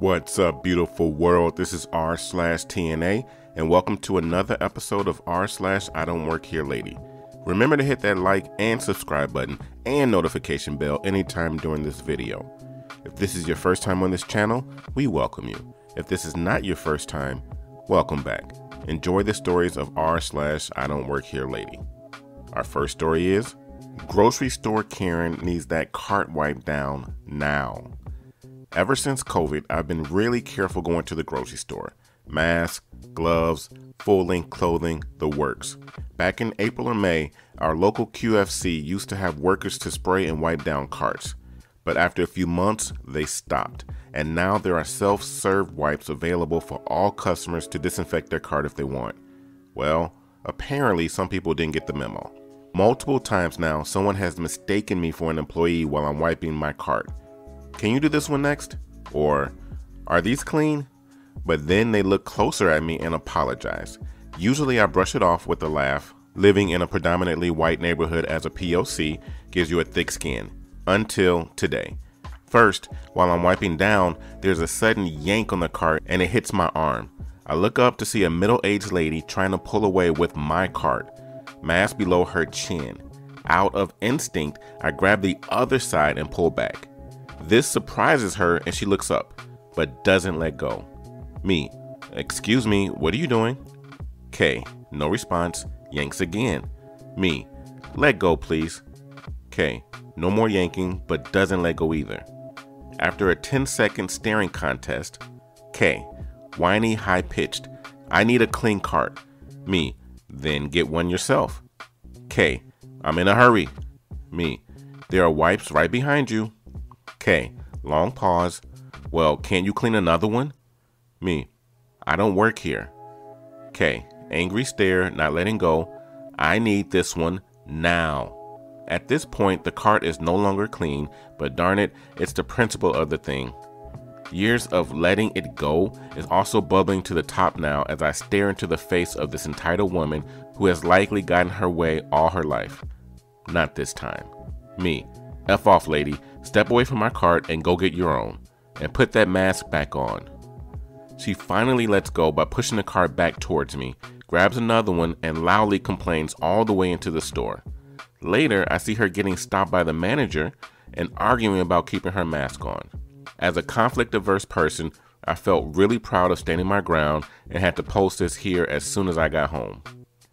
What's up, beautiful world? This is r slash TNA, and welcome to another episode of r slash I don't work here, lady. Remember to hit that like and subscribe button and notification bell anytime during this video. If this is your first time on this channel, we welcome you. If this is not your first time, welcome back. Enjoy the stories of r slash I don't work here, lady. Our first story is Grocery store Karen needs that cart wiped down now. Ever since COVID, I've been really careful going to the grocery store. Mask, gloves, full length clothing, the works. Back in April or May, our local QFC used to have workers to spray and wipe down carts. But after a few months, they stopped. And now there are self serve wipes available for all customers to disinfect their cart if they want. Well, apparently, some people didn't get the memo. Multiple times now, someone has mistaken me for an employee while I'm wiping my cart. Can you do this one next? Or, are these clean? But then they look closer at me and apologize. Usually I brush it off with a laugh. Living in a predominantly white neighborhood as a POC gives you a thick skin. Until today. First, while I'm wiping down, there's a sudden yank on the cart and it hits my arm. I look up to see a middle aged lady trying to pull away with my cart mask below her chin. Out of instinct, I grab the other side and pull back. This surprises her and she looks up, but doesn't let go. Me, excuse me, what are you doing? K, no response, yanks again. Me, let go please. K, no more yanking, but doesn't let go either. After a 10 second staring contest, K, whiny, high pitched, I need a clean cart. Me, then get one yourself. K. I'm in a hurry. Me. There are wipes right behind you. K. Long pause. Well, can't you clean another one? Me. I don't work here. Okay, Angry stare, not letting go. I need this one now. At this point, the cart is no longer clean, but darn it, it's the principle of the thing. Years of letting it go is also bubbling to the top now as I stare into the face of this entitled woman who has likely gotten her way all her life. Not this time. Me. F off, lady. Step away from my cart and go get your own. And put that mask back on. She finally lets go by pushing the cart back towards me, grabs another one, and loudly complains all the way into the store. Later, I see her getting stopped by the manager and arguing about keeping her mask on. As a conflict averse person, I felt really proud of standing my ground and had to post this here as soon as I got home.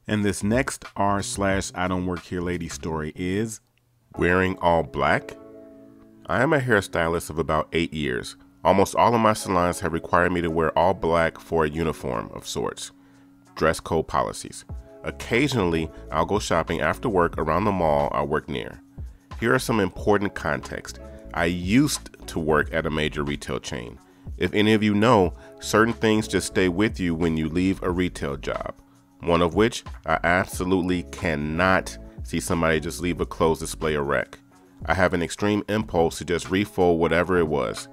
And this next r slash I don't work here lady story is wearing all black. I am a hairstylist of about eight years. Almost all of my salons have required me to wear all black for a uniform of sorts. Dress code policies. Occasionally, I'll go shopping after work around the mall I work near. Here are some important context. I used to work at a major retail chain. If any of you know, certain things just stay with you when you leave a retail job. One of which, I absolutely cannot see somebody just leave a clothes display a wreck. I have an extreme impulse to just refold whatever it was.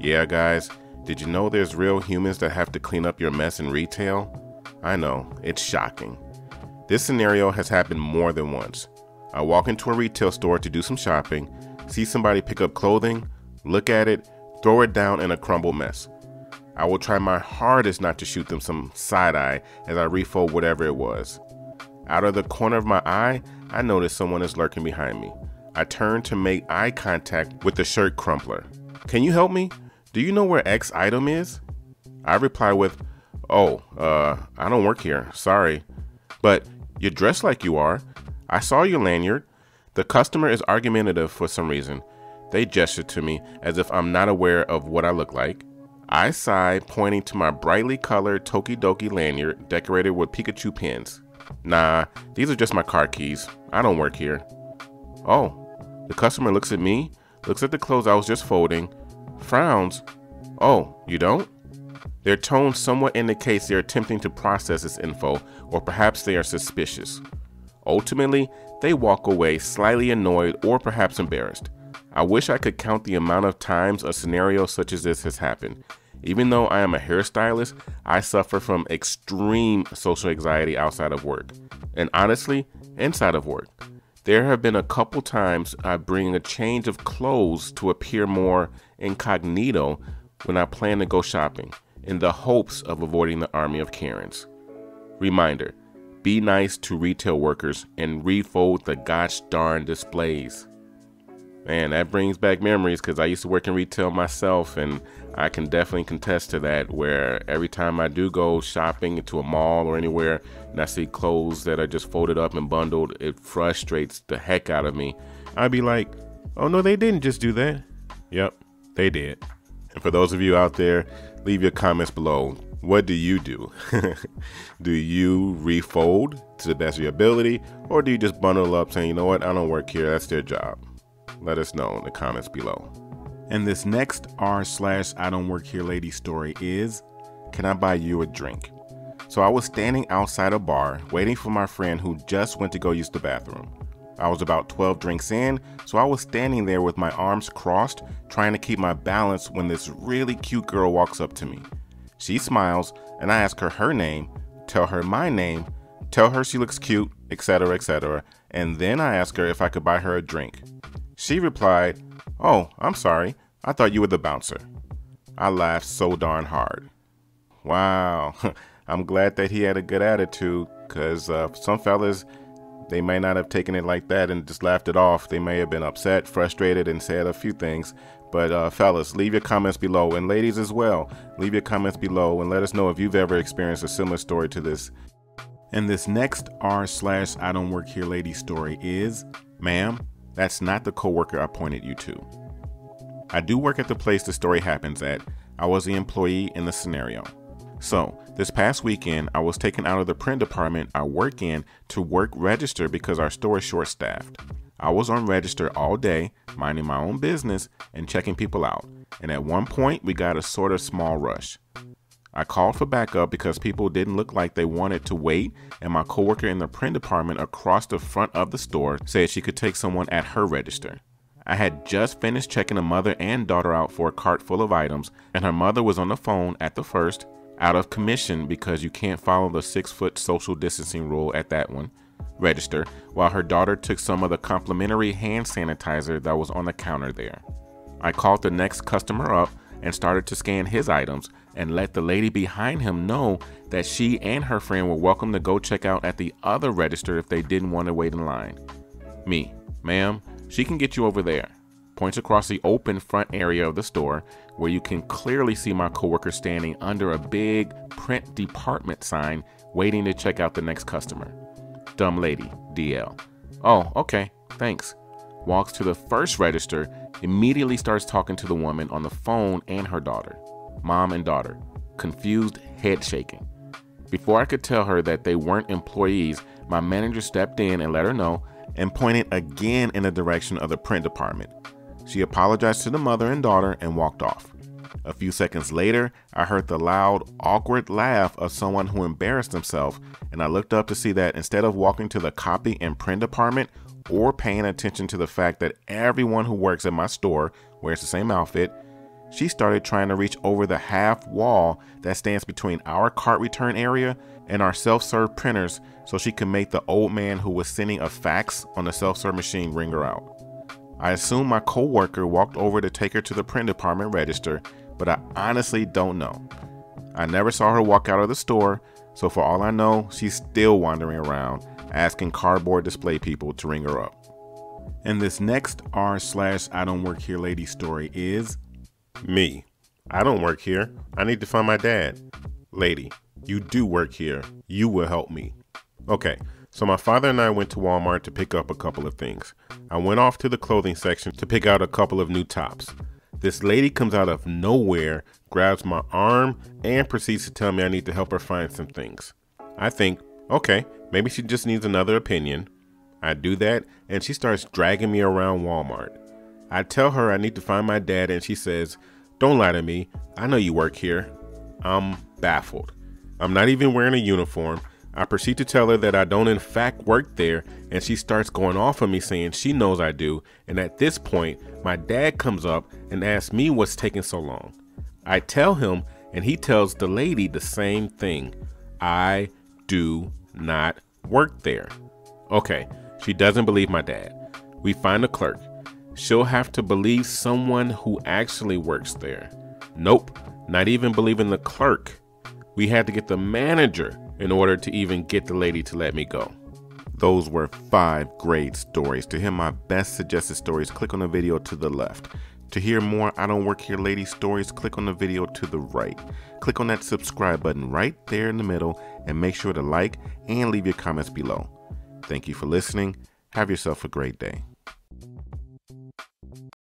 Yeah, guys, did you know there's real humans that have to clean up your mess in retail? I know, it's shocking. This scenario has happened more than once. I walk into a retail store to do some shopping, see somebody pick up clothing, look at it, throw it down in a crumbled mess. I will try my hardest not to shoot them some side eye as I refold whatever it was. Out of the corner of my eye, I notice someone is lurking behind me. I turn to make eye contact with the shirt crumpler. Can you help me? Do you know where X item is? I reply with, Oh, uh, I don't work here. Sorry. But you're dressed like you are. I saw your lanyard. The customer is argumentative for some reason. They gesture to me as if I'm not aware of what I look like. I sigh, pointing to my brightly colored Tokidoki lanyard decorated with Pikachu pins. Nah, these are just my car keys. I don't work here. Oh, the customer looks at me, looks at the clothes I was just folding, frowns. Oh, you don't? Their tone somewhat indicates they're attempting to process this info, or perhaps they are suspicious. Ultimately, they walk away slightly annoyed or perhaps embarrassed. I wish I could count the amount of times a scenario such as this has happened. Even though I am a hairstylist, I suffer from extreme social anxiety outside of work, and honestly, inside of work. There have been a couple times I bring a change of clothes to appear more incognito, when I plan to go shopping in the hopes of avoiding the army of Karens. Reminder be nice to retail workers and refold the gosh darn displays. Man, that brings back memories because I used to work in retail myself, and I can definitely contest to that. Where every time I do go shopping into a mall or anywhere, and I see clothes that are just folded up and bundled, it frustrates the heck out of me. I'd be like, oh no, they didn't just do that. Yep, they did. And for those of you out there, leave your comments below. What do you do? do you refold to the best of your ability, or do you just bundle up saying, you know what, I don't work here, that's their job? Let us know in the comments below. And this next r slash I don't work here lady story is, can I buy you a drink? So I was standing outside a bar waiting for my friend who just went to go use the bathroom. I was about 12 drinks in, so I was standing there with my arms crossed, trying to keep my balance when this really cute girl walks up to me. She smiles, and I ask her her name, tell her my name, tell her she looks cute, etc., etc., and then I ask her if I could buy her a drink. She replied, Oh, I'm sorry, I thought you were the bouncer. I laughed so darn hard. Wow, I'm glad that he had a good attitude, because uh, some fellas, they may not have taken it like that and just laughed it off. They may have been upset, frustrated, and said a few things. But uh, fellas, leave your comments below, and ladies as well, leave your comments below and let us know if you've ever experienced a similar story to this. And this next r slash I don't work here lady story is, ma'am, that's not the coworker I pointed you to. I do work at the place the story happens at. I was the employee in the scenario. So, this past weekend, I was taken out of the print department I work in to work register because our store is short staffed. I was on register all day, minding my own business and checking people out. And at one point, we got a sort of small rush. I called for backup because people didn't look like they wanted to wait, and my coworker in the print department across the front of the store said she could take someone at her register. I had just finished checking a mother and daughter out for a cart full of items, and her mother was on the phone at the first, out of commission because you can't follow the six foot social distancing rule at that one register, while her daughter took some of the complimentary hand sanitizer that was on the counter there. I called the next customer up and started to scan his items and let the lady behind him know that she and her friend were welcome to go check out at the other register if they didn't want to wait in line. Me, ma'am, she can get you over there. Points across the open front area of the store where you can clearly see my coworker standing under a big print department sign waiting to check out the next customer. Dumb lady, DL. Oh, okay, thanks. Walks to the first register, immediately starts talking to the woman on the phone and her daughter. Mom and daughter, confused, head shaking. Before I could tell her that they weren't employees, my manager stepped in and let her know and pointed again in the direction of the print department. She apologized to the mother and daughter and walked off. A few seconds later, I heard the loud, awkward laugh of someone who embarrassed himself, and I looked up to see that instead of walking to the copy and print department or paying attention to the fact that everyone who works at my store wears the same outfit, she started trying to reach over the half wall that stands between our cart return area and our self serve printers so she could make the old man who was sending a fax on the self serve machine ring her out. I assume my coworker walked over to take her to the print department register, but I honestly don't know. I never saw her walk out of the store, so for all I know, she's still wandering around asking cardboard display people to ring her up. And this next r slash I don't work here lady story is me. I don't work here. I need to find my dad. Lady, you do work here. You will help me. Okay, so my father and I went to Walmart to pick up a couple of things. I went off to the clothing section to pick out a couple of new tops. This lady comes out of nowhere, grabs my arm, and proceeds to tell me I need to help her find some things. I think, okay, maybe she just needs another opinion. I do that, and she starts dragging me around Walmart. I tell her I need to find my dad, and she says, Don't lie to me. I know you work here. I'm baffled. I'm not even wearing a uniform. I proceed to tell her that I don't in fact work there, and she starts going off on me saying she knows I do. And at this point, my dad comes up and asks me what's taking so long. I tell him, and he tells the lady the same thing I do not work there. Okay, she doesn't believe my dad. We find a clerk. She'll have to believe someone who actually works there. Nope, not even believing the clerk. We had to get the manager in order to even get the lady to let me go. Those were five great stories. To hear my best suggested stories, click on the video to the left. To hear more I Don't Work Here Lady stories, click on the video to the right. Click on that subscribe button right there in the middle and make sure to like and leave your comments below. Thank you for listening. Have yourself a great day.